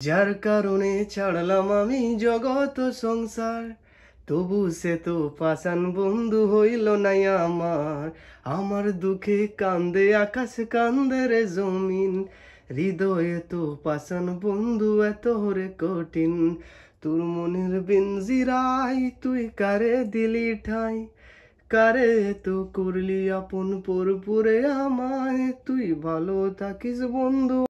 যার কারণে ছাড়লাম আমি জগত সংসার। তবু সে তো পাষাণ বন্ধু হইল নাই আমার। আমার দুঃখে কান্দে, আকাশ কান্দে রে জমিন। হৃদয়ে তো পাষাণ বন্ধু এত রে কঠিন। তোর মনের বিনজিরাই তুই কারে দিলি ঠাই? কারে তো করলি আপন পরপুরে আমায়? তুই ভালো থাকিস বন্ধু।